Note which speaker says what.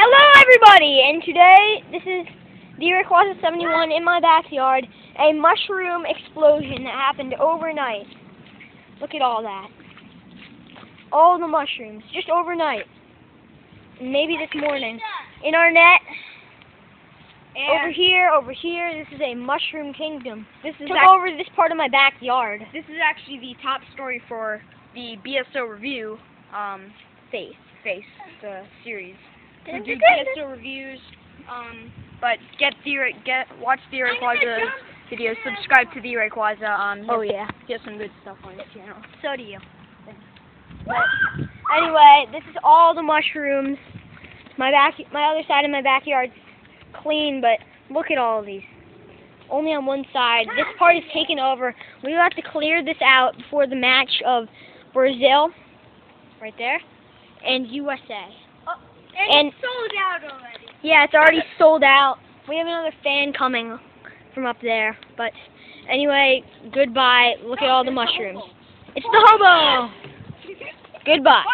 Speaker 1: Hello, everybody, and today this is the Rayquaza 71 in my backyard. A mushroom explosion that happened overnight. Look at all that. All the mushrooms, just overnight. Maybe this morning. In our net, over here, over here, this is a mushroom kingdom.
Speaker 2: this is
Speaker 1: Took over this part of my backyard.
Speaker 2: this is actually the top story for the BSO review um,
Speaker 1: Face.
Speaker 2: face the series. We do BSO reviews, um, but get the get watch the Rayquaza videos. Subscribe to the Rayquaza. Um,
Speaker 1: Oh, yeah.
Speaker 2: get some good stuff on his channel.
Speaker 1: So do you. But anyway, this is all the mushrooms. My back, my other side of my backyard's clean, but look at all of these. Only on one side. This part is taken over. We have to clear this out before the match of Brazil, right there, and USA. And-
Speaker 2: sold out already.
Speaker 1: Yeah, it's already sold out. We have another fan coming from up there, but anyway, goodbye. Look at all the mushrooms. It's the hobo. Goodbye.